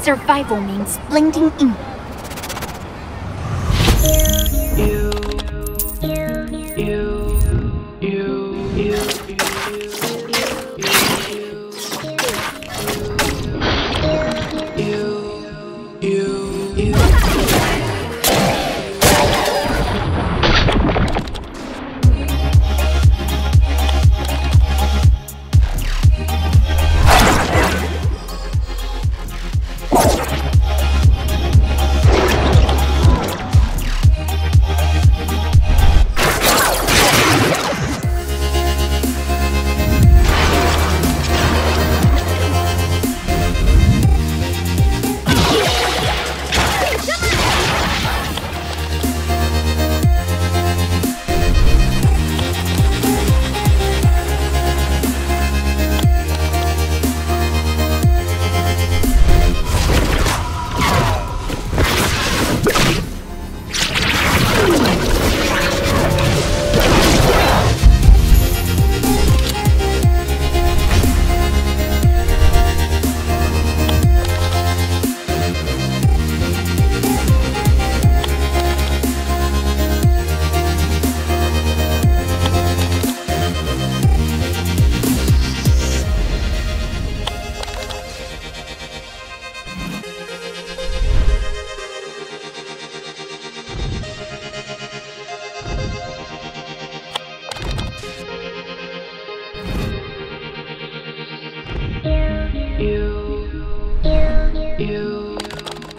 Survival means blending in. You.